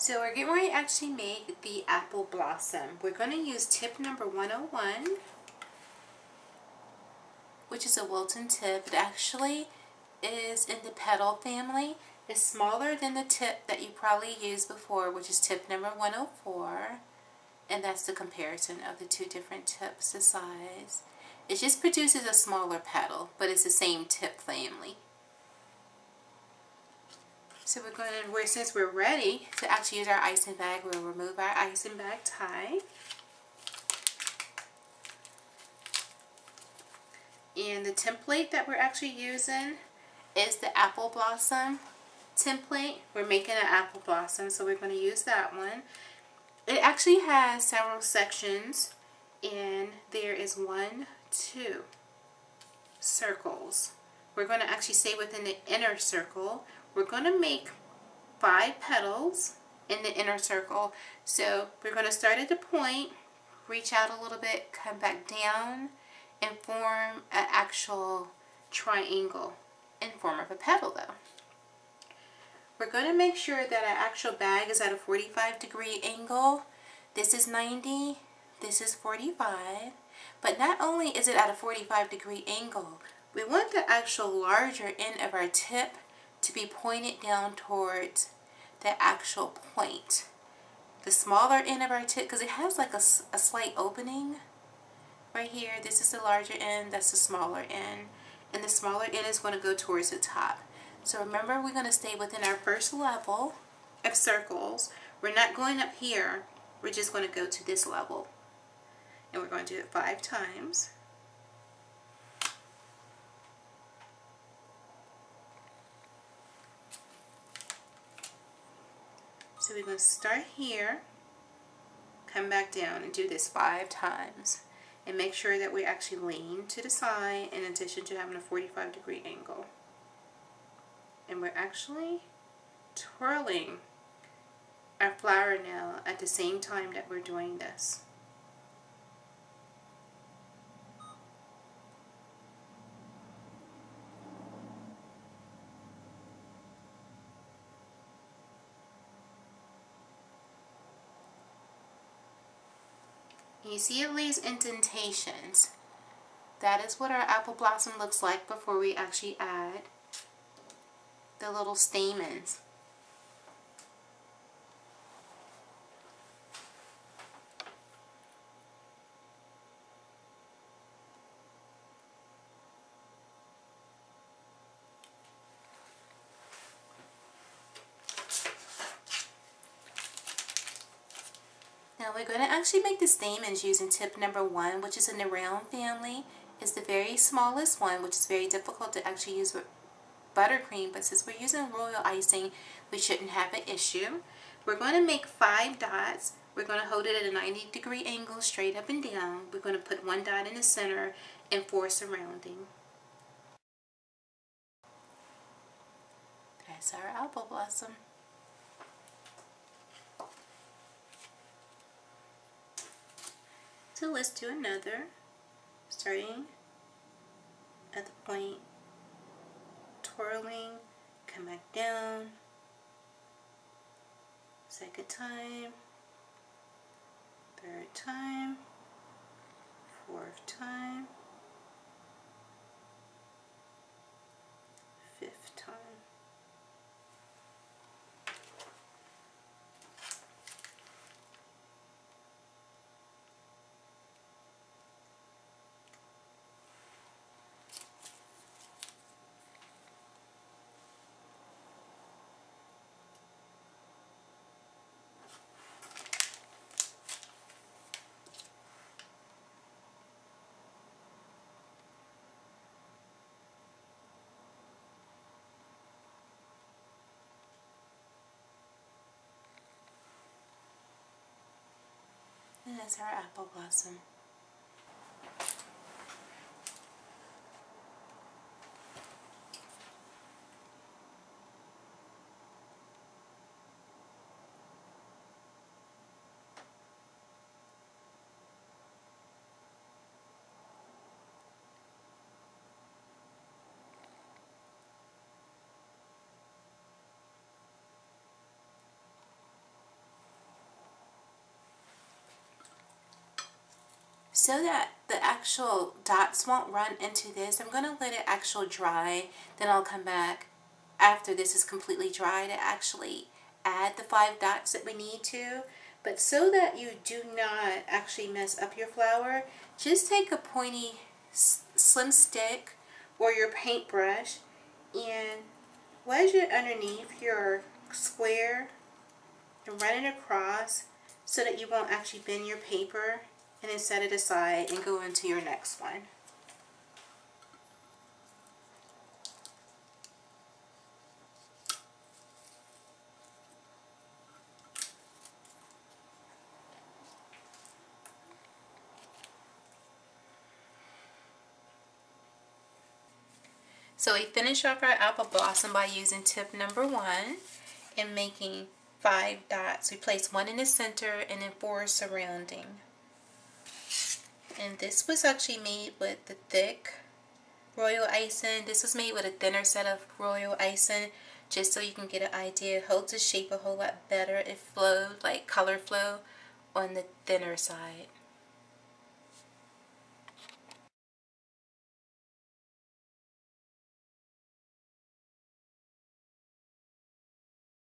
So we're getting ready to actually make the apple blossom. We're going to use tip number 101, which is a Wilton tip. It actually is in the petal family. It's smaller than the tip that you probably used before, which is tip number 104. And that's the comparison of the two different tips, the size. It just produces a smaller petal, but it's the same tip family. So we're going to, since we're ready to actually use our icing bag, we'll remove our icing bag tie. And the template that we're actually using is the apple blossom template. We're making an apple blossom, so we're going to use that one. It actually has several sections, and there is one, two circles. We're going to actually stay within the inner circle we're going to make five petals in the inner circle. So we're going to start at the point, reach out a little bit, come back down, and form an actual triangle in form of a petal though. We're going to make sure that our actual bag is at a 45 degree angle. This is 90, this is 45. But not only is it at a 45 degree angle, we want the actual larger end of our tip to be pointed down towards the actual point. The smaller end of our tip, because it has like a, a slight opening right here. This is the larger end, that's the smaller end. And the smaller end is going to go towards the top. So remember, we're going to stay within our first level of circles. We're not going up here. We're just going to go to this level. And we're going to do it five times. So we're going to start here, come back down and do this five times. And make sure that we actually lean to the side in addition to having a 45 degree angle. And we're actually twirling our flower now at the same time that we're doing this. You see it leaves indentations. That is what our apple blossom looks like before we actually add the little stamens. We're going to actually make the stamens using tip number one, which is in the round family. It's the very smallest one, which is very difficult to actually use with buttercream, but since we're using royal icing, we shouldn't have an issue. We're going to make five dots. We're going to hold it at a 90 degree angle straight up and down. We're going to put one dot in the center and four surrounding. That's our apple blossom. So let's do another, starting at the point, twirling, come back down, second time, third time, fourth time, fifth time. That's our apple blossom. So that the actual dots won't run into this, I'm going to let it actually dry. Then I'll come back after this is completely dry to actually add the five dots that we need to. But so that you do not actually mess up your flower, just take a pointy slim stick or your paintbrush and wedge it underneath your square and run it across so that you won't actually bend your paper and then set it aside and go into your next one. So we finish off our apple blossom by using tip number one and making five dots. We place one in the center and then four surrounding. And this was actually made with the thick royal icing. This was made with a thinner set of royal icing just so you can get an idea. It holds the shape a whole lot better. It flowed like color flow on the thinner side.